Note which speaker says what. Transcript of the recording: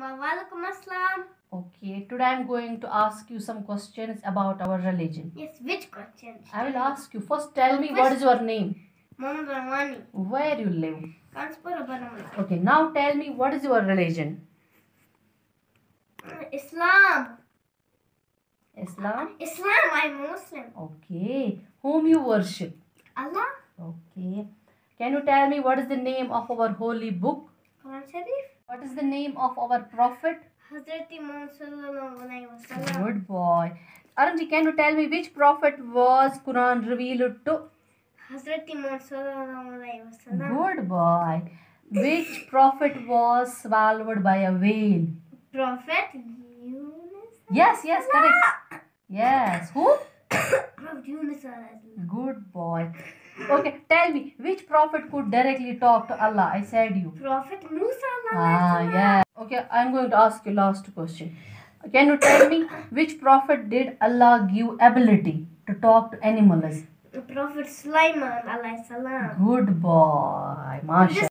Speaker 1: Walaikum assalam.
Speaker 2: Okay, today I'm going to ask you some questions about our religion.
Speaker 1: Yes, which questions?
Speaker 2: I will ask you first tell me what is your name?
Speaker 1: Muhammad Arham Wani.
Speaker 2: Where you live? Okay, now tell me what is your religion?
Speaker 1: Uh, Islam.
Speaker 2: Islam?
Speaker 1: Islam, I'm Muslim.
Speaker 2: Okay. Whom you worship?
Speaker 1: Allah.
Speaker 2: Okay. Can you tell me what is the name of our holy book?
Speaker 1: Quran Sharif.
Speaker 2: What is the name of our prophet?
Speaker 1: Hazrati Muhammad sallallahu alayhi wa.
Speaker 2: Good boy. Arunji, can you tell me which prophet was Quran revealed to?
Speaker 1: Hazrati Muhammad sallallahu alayhi wa.
Speaker 2: Good boy. Which prophet was swallowed by a whale?
Speaker 1: Prophet Yunus.
Speaker 2: Yes, yes, correct. Yes. Who?
Speaker 1: Prophet Yunus.
Speaker 2: Good boy. Okay, tell me which prophet could directly talk to Allah? I said you.
Speaker 1: Prophet Musa
Speaker 2: Ah, yeah. Okay, I'm going to ask you last question. Can you tell me which prophet did Allah give ability to talk to animals?
Speaker 1: Prophet Sulaiman alayhi salam.
Speaker 2: Good boy, Masha.